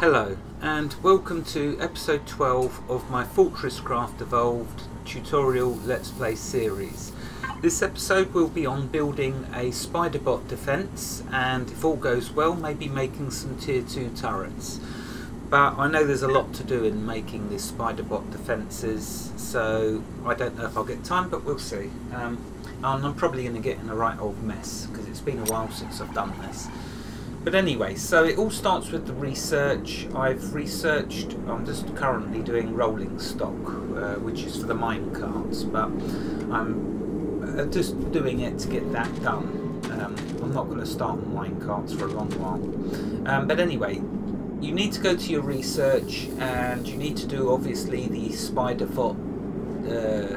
Hello and welcome to episode 12 of my Fortress Craft Evolved tutorial Let's Play series. This episode will be on building a Spiderbot defence and if all goes well maybe making some tier 2 turrets. But I know there's a lot to do in making these Spiderbot defences so I don't know if I'll get time but we'll see. Um, and I'm probably going to get in a right old mess because it's been a while since I've done this. But anyway, so it all starts with the research. I've researched, I'm just currently doing rolling stock, uh, which is for the mine carts, but I'm uh, just doing it to get that done. Um, I'm not going to start on mine carts for a long while. Um, but anyway, you need to go to your research and you need to do obviously the spiderbot uh,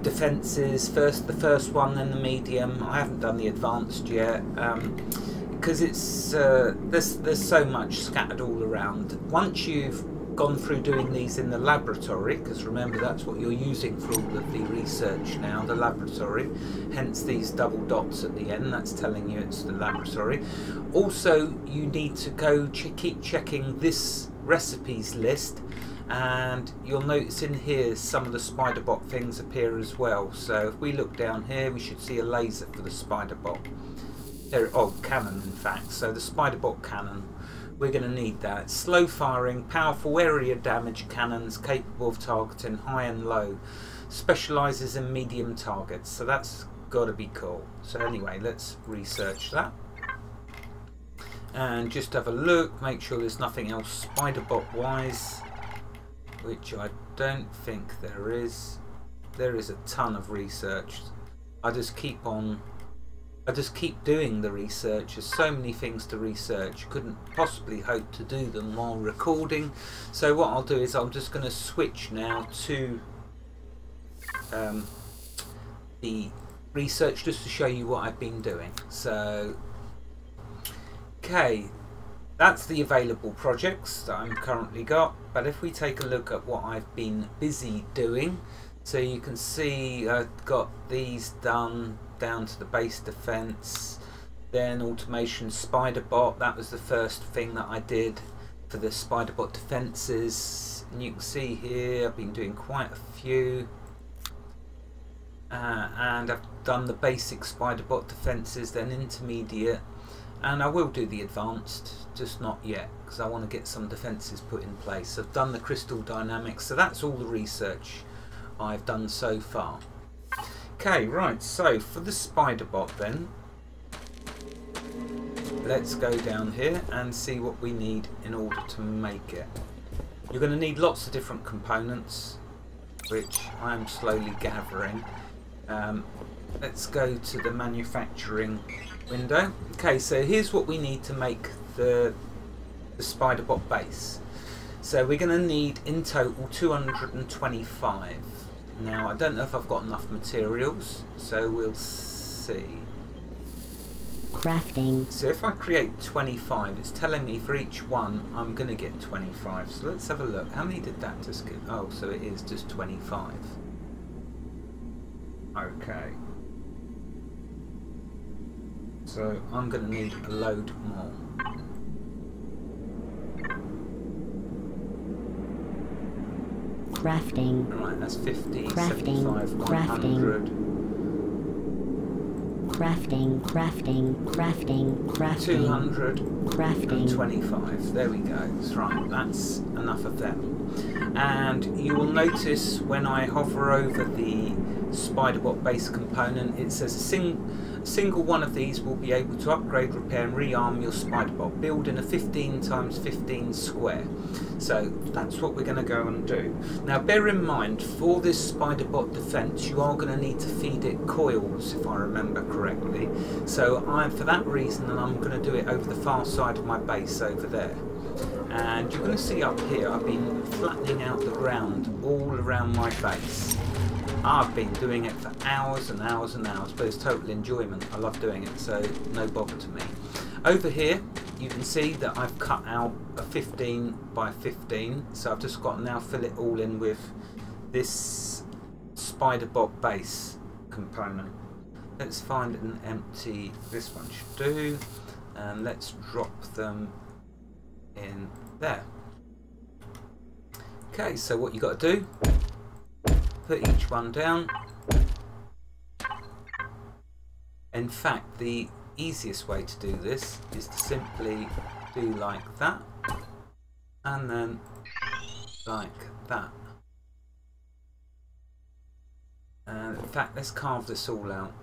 defences first the first one then the medium I haven't done the advanced yet um, because it's uh, there's there's so much scattered all around. Once you've gone through doing these in the laboratory, because remember that's what you're using for all of the research now, the laboratory. Hence these double dots at the end. That's telling you it's the laboratory. Also, you need to go ch keep checking this recipes list and you'll notice in here some of the spiderbot things appear as well so if we look down here we should see a laser for the spiderbot there, oh, cannon in fact. So the Spiderbot cannon, we're going to need that. Slow firing, powerful area damage cannons capable of targeting high and low. Specialises in medium targets, so that's got to be cool. So anyway, let's research that. And just have a look, make sure there's nothing else Spiderbot wise, which I don't think there is. There is a ton of research. I just keep on I just keep doing the research. There's so many things to research. Couldn't possibly hope to do them while recording. So what I'll do is I'm just going to switch now to um, the research just to show you what I've been doing. So, okay, that's the available projects that I'm currently got. But if we take a look at what I've been busy doing, so you can see I've got these done down to the base defense then automation spiderbot that was the first thing that I did for the spiderbot defenses. And you can see here I've been doing quite a few. Uh, and I've done the basic spiderbot defenses then intermediate. And I will do the advanced just not yet because I want to get some defenses put in place. I've done the crystal dynamics so that's all the research I've done so far Okay, right, so for the spider bot then, let's go down here and see what we need in order to make it. You're going to need lots of different components, which I am slowly gathering. Um, let's go to the manufacturing window. Okay, so here's what we need to make the, the spider bot base. So we're going to need in total 225. Now, I don't know if I've got enough materials, so we'll see. Crafting. So if I create 25, it's telling me for each one I'm going to get 25. So let's have a look. How many did that just give? Oh, so it is just 25. Okay. So I'm going to need a load more. Crafting. Right, that's 50, crafting, 75, crafting. Crafting, crafting, crafting, crafting. 200 crafting. 25. There we go. That's right. That's enough of them. And you will notice when I hover over the Spiderbot base component, it says a sing single one of these will be able to upgrade, repair and rearm your Spiderbot. Build in a 15 times 15 square. So that's what we're going to go and do. Now bear in mind, for this Spiderbot defense, you are going to need to feed it coils, if I remember correctly. So I'm for that reason, and I'm going to do it over the far side of my base over there. And you're going to see up here, I've been flattening out the ground all around my base. I've been doing it for hours and hours and hours, but it's total enjoyment. I love doing it, so no bother to me. Over here, you can see that I've cut out a 15 by 15, so I've just got to now fill it all in with this spider Spiderbot base component. Let's find an empty, this one should do, and let's drop them in there. Okay, so what you got to do, put each one down. In fact, the easiest way to do this is to simply do like that and then like that. And in fact, let's carve this all out.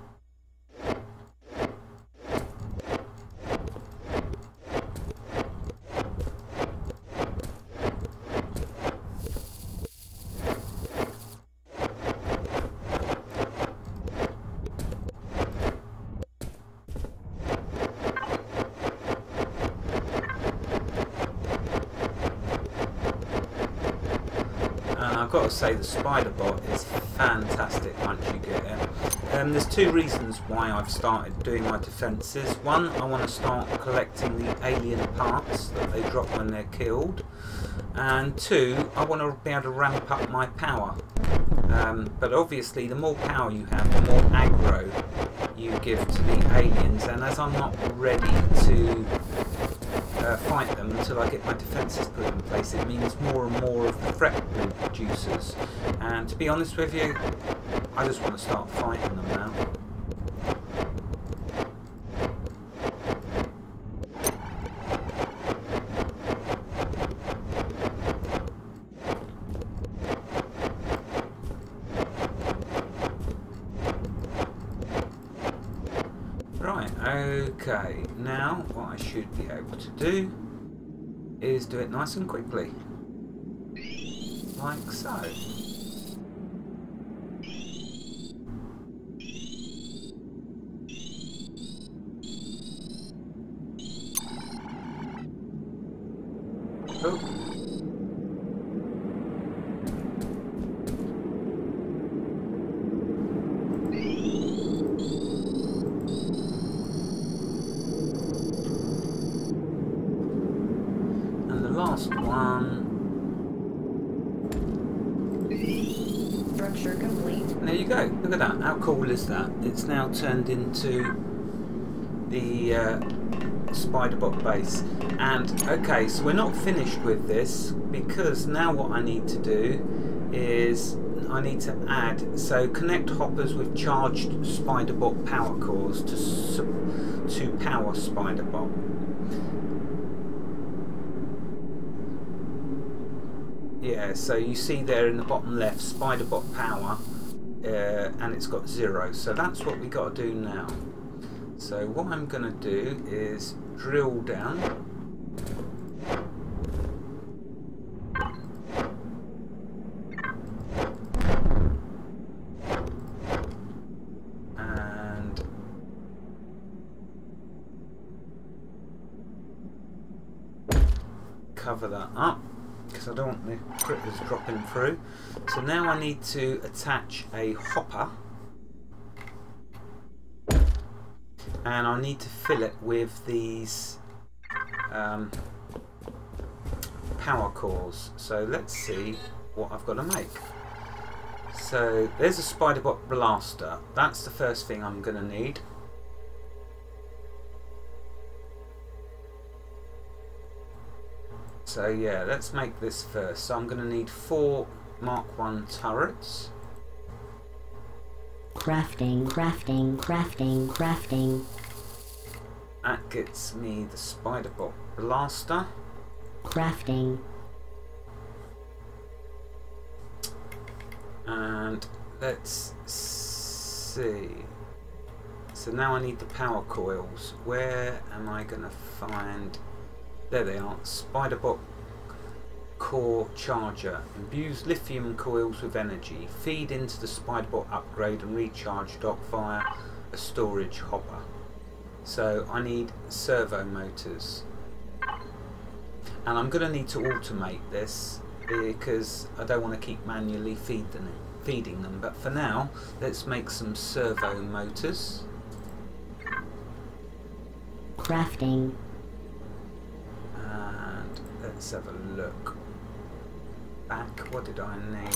And I've got to say the spider bot is fantastic once you get it. Um, there's two reasons why I've started doing my defences. One, I want to start collecting the alien parts that they drop when they're killed. And two, I want to be able to ramp up my power. Um, but obviously the more power you have, the more aggro you give to the aliens. And as I'm not ready to uh, fight them until I get my defences put in place. It means more and more of the threat reducers. And to be honest with you, I just want to start fighting them now. Right, okay. Now, what I should be able to do is do it nice and quickly. Like so. Oh. And the last one. Structure complete. And there you go. Look at that. How cool is Now turned into the uh, Spiderbot base. And okay, so we're not finished with this because now what I need to do is I need to add so connect hoppers with charged Spiderbot power cores to to power Spiderbot. Yeah, so you see there in the bottom left, Spiderbot power, uh, and it's got zero. So that's what we got to do now. So what I'm going to do is drill down. And cover that up because I don't want the critters dropping through. Now I need to attach a hopper and I need to fill it with these um, power cores. So let's see what I've got to make. So there's a Spiderbot blaster. That's the first thing I'm going to need. So yeah, let's make this first. So I'm going to need four Mark 1 turrets. Crafting, crafting, crafting, crafting. That gets me the Spiderbot blaster. Crafting, And let's see. So now I need the power coils. Where am I going to find... There they are. Spiderbot core charger. Imbues lithium coils with energy. Feed into the Spiderbot upgrade and recharge dock via a storage hopper. So I need servo motors. And I'm going to need to automate this because I don't want to keep manually feed them, feeding them. But for now, let's make some servo motors. crafting, And let's have a look. Back, what did I need?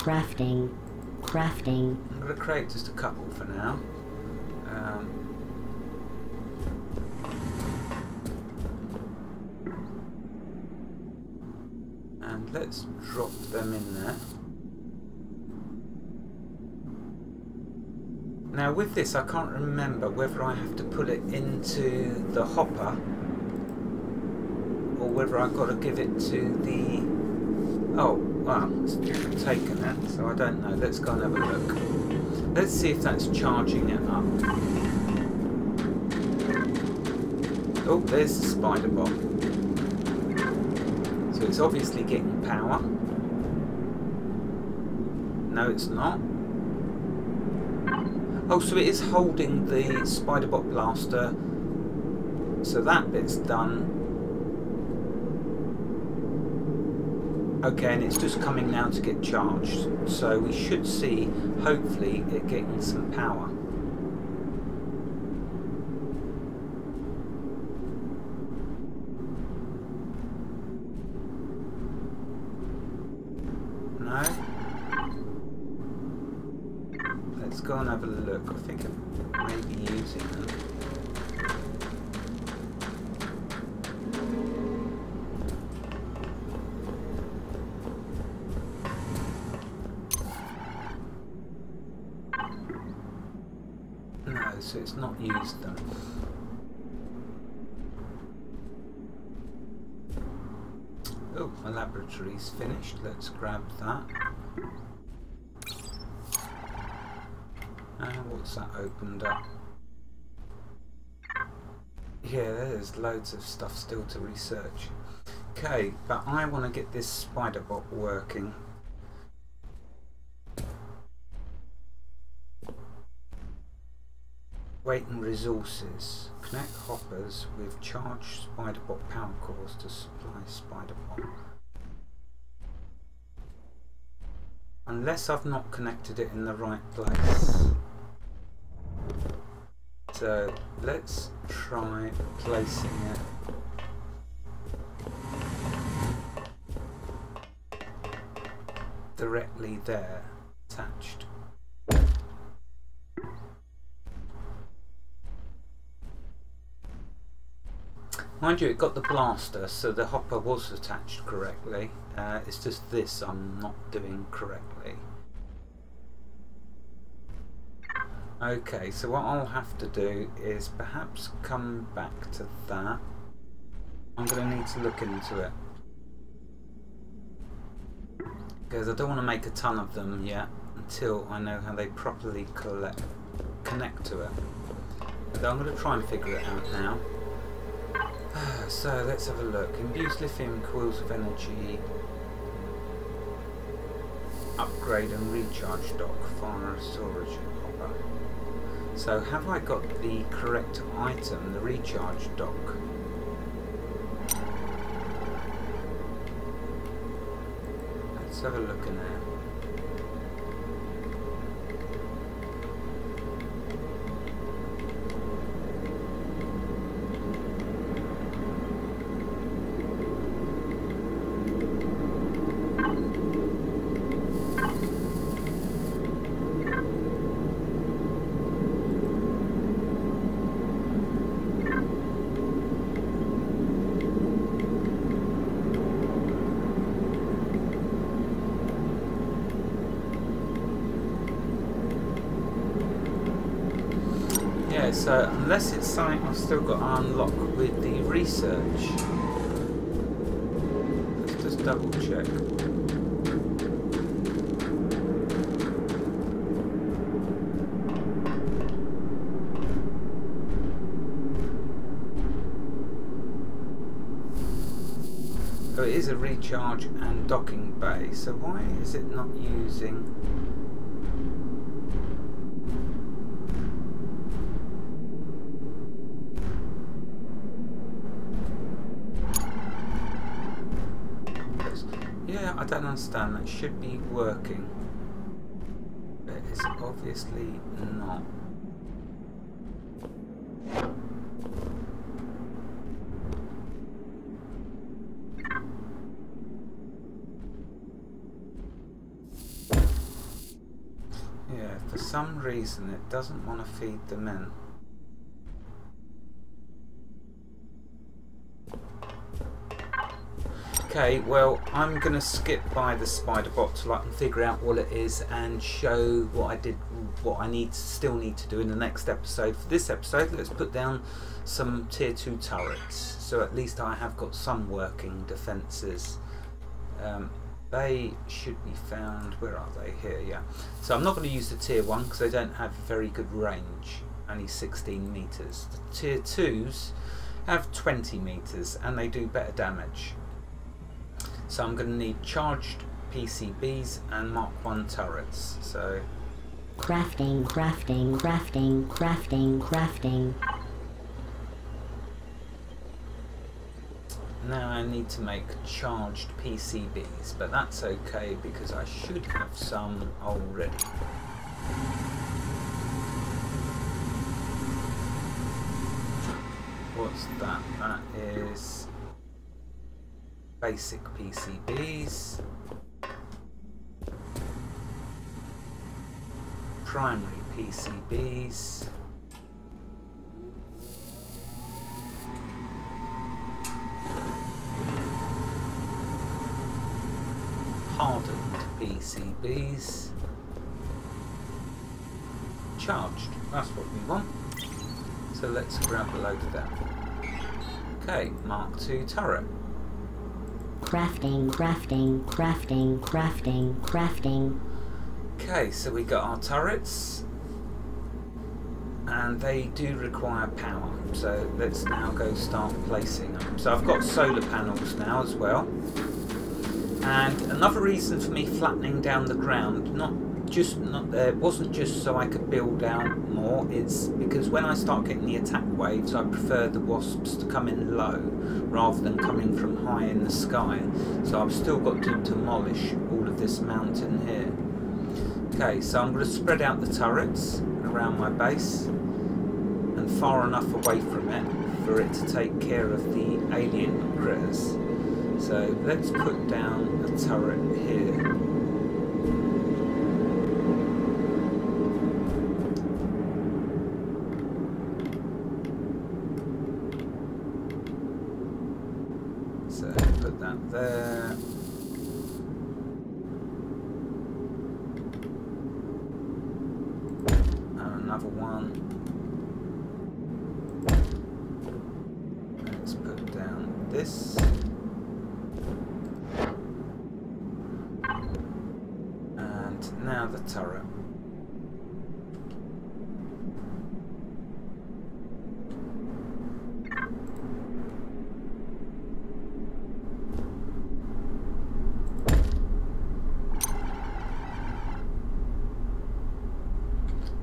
crafting, crafting, I'm going to create just a couple for now. Um, and let's drop them in there. Now with this I can't remember whether I have to put it into the hopper or whether I've got to give it to the... Oh, well, it's taken that, so I don't know. Let's go and have a look. Let's see if that's charging it up. Oh, there's the spider bot. So it's obviously getting power. No, it's not. Oh, so it is holding the Spiderbot blaster. So that bit's done. Okay, and it's just coming now to get charged. So we should see, hopefully, it getting some power. No? Let's go and have a look. I think I may be using them. No, so it's not used them. Oh, my laboratory's finished. Let's grab that. And what's that opened up? Yeah, there's loads of stuff still to research. Okay, but I want to get this spider bot working. Waiting resources. Connect hoppers with charged spiderbot power cores to supply spiderbot. Unless I've not connected it in the right place. So let's try placing it. directly there, Mind you, it got the blaster, so the hopper was attached correctly. Uh, it's just this I'm not doing correctly. Okay, so what I'll have to do is perhaps come back to that. I'm going to need to look into it. Because I don't want to make a ton of them yet until I know how they properly collect, connect to it. But I'm going to try and figure it out now. So let's have a look. Imbues lithium coils of energy. Upgrade and recharge dock. Fire storage hopper. So have I got the correct item, the recharge dock? Let's have a look in there. Yeah, so uh, unless it's something I've still got to unlock with the research. Let's just double check. So it is a recharge and docking bay, so why is it not using Yeah, I don't understand. That should be working. But it's obviously not. Yeah, for some reason it doesn't want to feed them in. Okay, well, I'm going to skip by the spider bot till I can figure out what it is and show what I did, what I need, still need to do in the next episode. For this episode, let's put down some tier 2 turrets, so at least I have got some working defences. Um, they should be found, where are they? Here, yeah. So I'm not going to use the tier 1 because they don't have very good range, only 16 metres. The tier 2s have 20 metres and they do better damage. So I'm going to need charged PCBs and Mark 1 turrets. So Crafting, crafting, crafting, crafting, crafting. now I need to make charged PCBs, but that's okay because I should have some already. What's that? That is basic PCBs. Primary PCBs. Hardened PCBs. Charged, that's what we want. So let's grab a load of that. Okay, Mark II turret. Crafting, crafting, crafting, crafting, crafting. Okay, so we got our turrets, and they do require power. So let's now go start placing them. So I've got solar panels now as well. And another reason for me flattening down the ground, not just not wasn't just so I could build out more. It's because when I start getting the attack waves, I prefer the wasps to come in low rather than coming from high in the sky. So I've still got to demolish all of this mountain here. Okay, so I'm going to spread out the turrets around my base and far enough away from it for it to take care of the alien critters. So let's put down a turret here. So put that there. And another one. Let's put down this. And now the turret.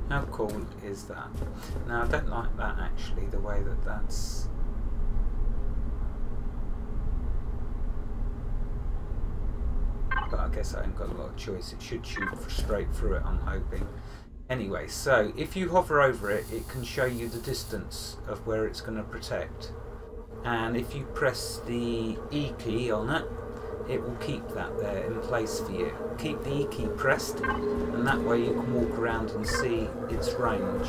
How cool is that? Now I don't like that actually, the way that that's but I guess I ain't got a lot of choice. It should shoot straight through it, I'm hoping. Anyway, so if you hover over it, it can show you the distance of where it's going to protect. And if you press the E key on it, it will keep that there in place for you. Keep the E key pressed, and that way you can walk around and see its range.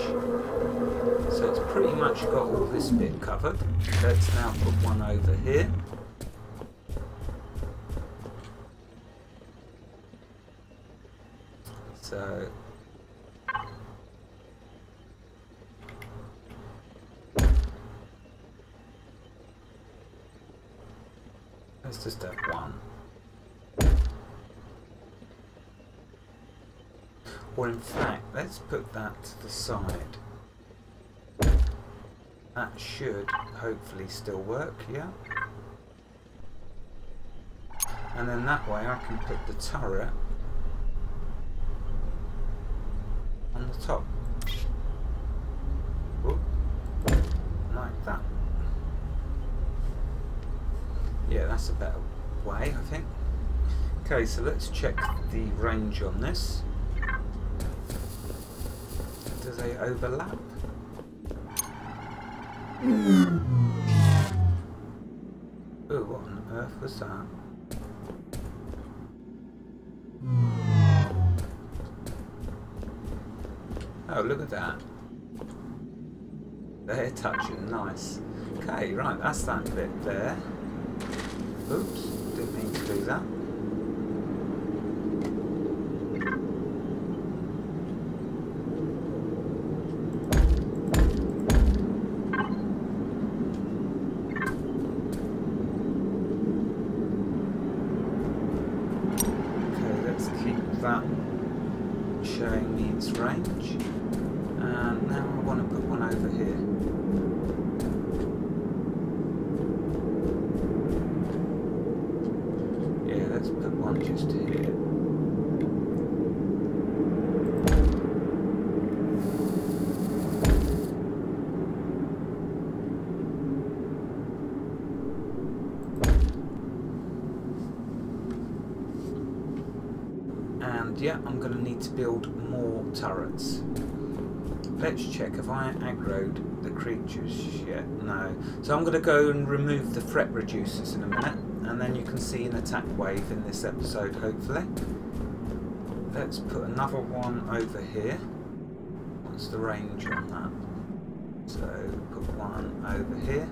So it's pretty much got all this bit covered. Let's now put one over here. So let's just have one. Or in fact, let's put that to the side. That should hopefully still work, yeah? And then that way I can put the turret on the top. Oop. Like that. Yeah, that's a better way, I think. Okay, so let's check the range on this. They overlap? Oh, what on earth was that? Oh, look at that. They're touching, nice. Okay, right, that's that bit there. Oops, didn't mean to do that. Okay, let's keep that showing me its range. And now I want to put one over here. Yeah, let's put one just here. And yeah, I'm going to need to build more turrets. Let's check, have I aggroed the creatures yet? No. So I'm going to go and remove the threat reducers in a minute, and then you can see an attack wave in this episode, hopefully. Let's put another one over here. What's the range on that? So put one over here.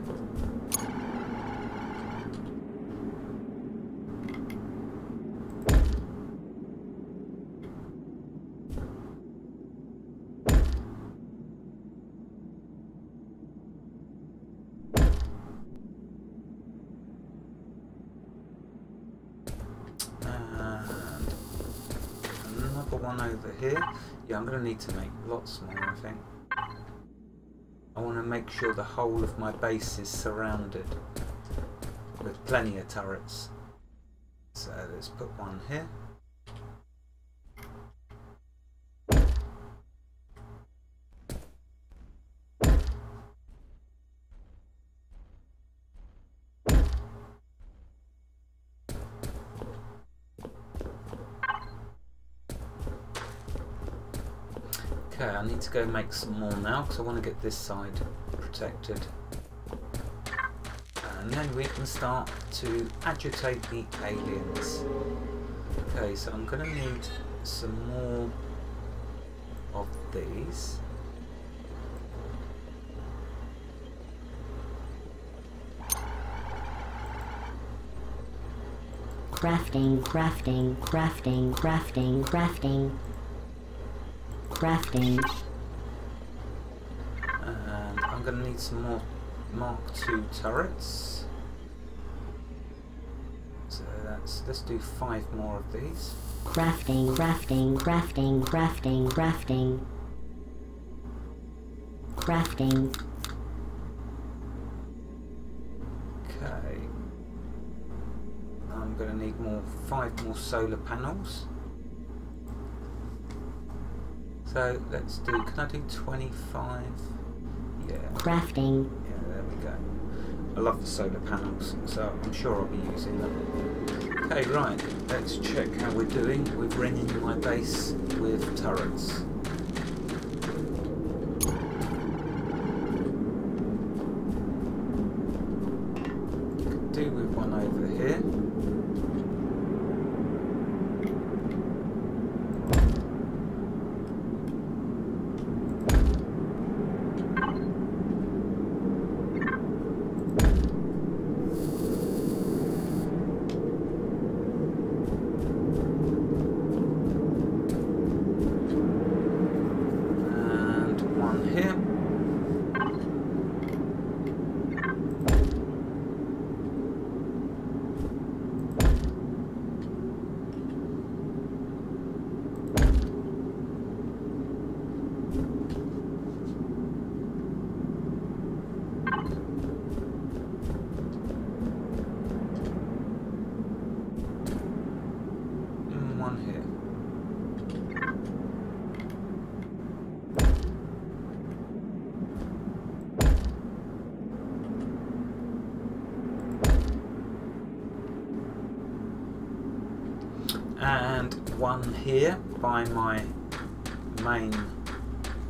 And another one over here. Yeah, I'm going to need to make lots more, I think. I want to make sure the whole of my base is surrounded with plenty of turrets. So let's put one here. Okay, I need to go make some more now because I want to get this side protected. And then we can start to agitate the aliens. Okay, so I'm going to need some more of these. Crafting, crafting, crafting, crafting, crafting. Crafting. And I'm going to need some more Mark II turrets. So that's let's do five more of these. Crafting, crafting, crafting, crafting, crafting. Crafting. Okay. I'm going to need more five more solar panels. So let's do. Can I do 25? Yeah. Crafting. Yeah, there we go. I love the solar panels, so I'm sure I'll be using them. Okay, right, let's check how we're doing with ringing my base with turrets. Could do with one over here. And one here. Mm, One here. Here by my main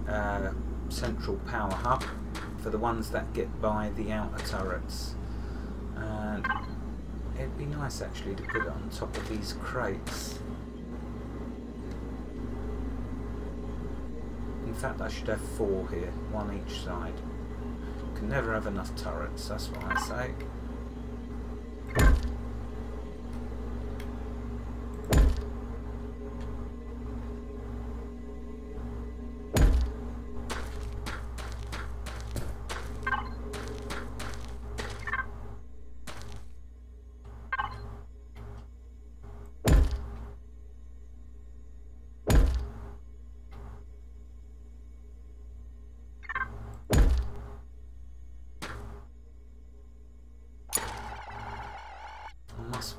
uh, central power hub for the ones that get by the outer turrets and it'd be nice actually to put it on top of these crates in fact, I should have four here, one each side. Can never have enough turrets, that's what I say.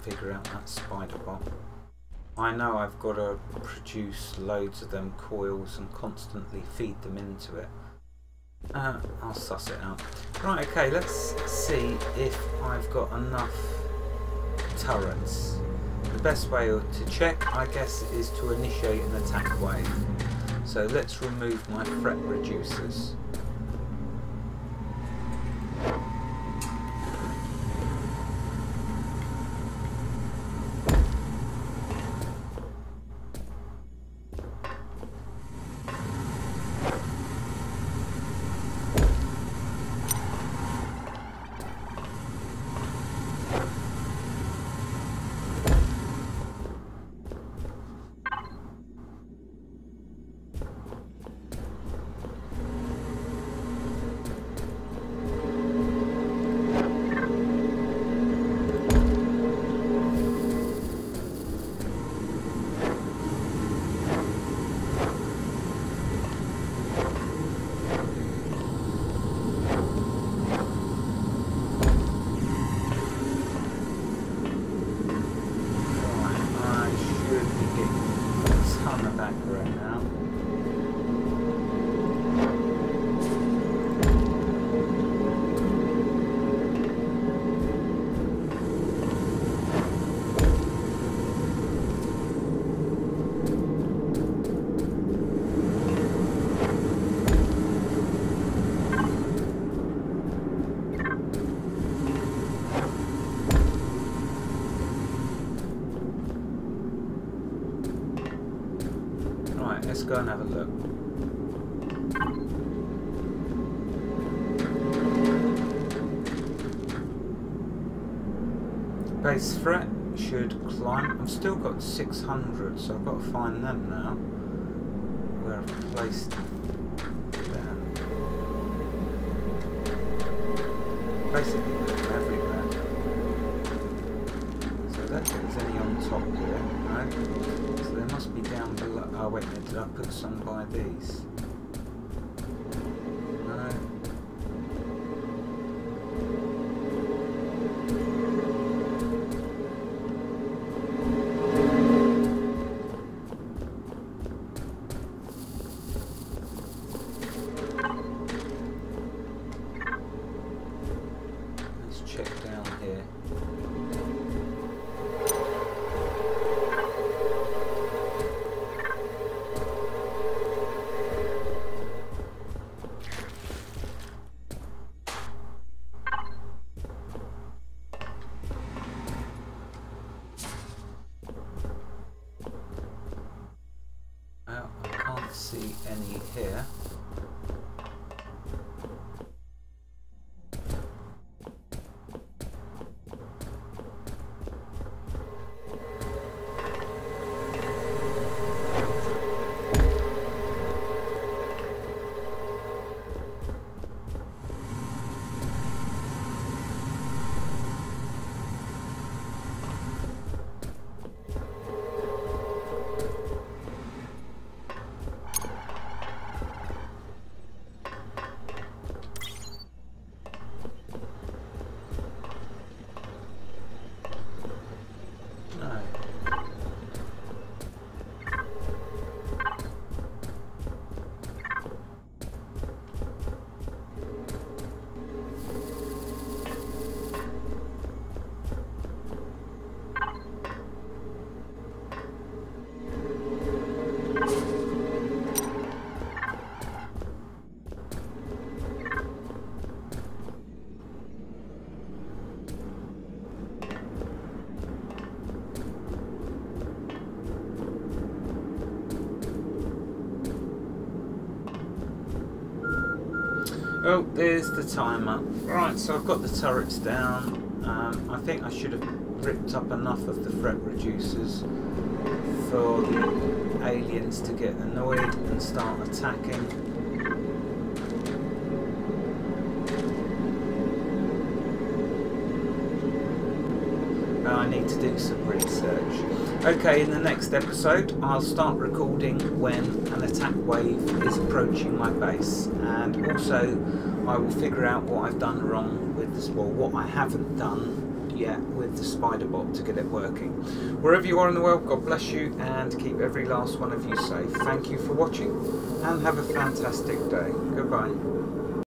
Figure out that spider bot. I know I've got to produce loads of them coils and constantly feed them into it. Uh, I'll suss it out. Right, okay, let's see if I've got enough turrets. The best way to check, I guess, is to initiate an attack wave. So let's remove my threat reducers. on the factory right now. Go and have a look. Base threat should climb. I've still got 600, so I've got to find them now. Where I've placed them. On top here? So there must be down below. Oh wait a minute, did I put some by these? Oh, there's the timer. Right, so I've got the turrets down. Um, I think I should have ripped up enough of the threat reducers for the aliens to get annoyed and start attacking. I need to do some research. Okay, in the next episode, I'll start recording when an attack wave is approaching my base, and also I will figure out what I've done wrong with this, well, what I haven't done yet with the spiderbot to get it working. Wherever you are in the world, God bless you, and keep every last one of you safe. Thank you for watching, and have a fantastic day. Goodbye.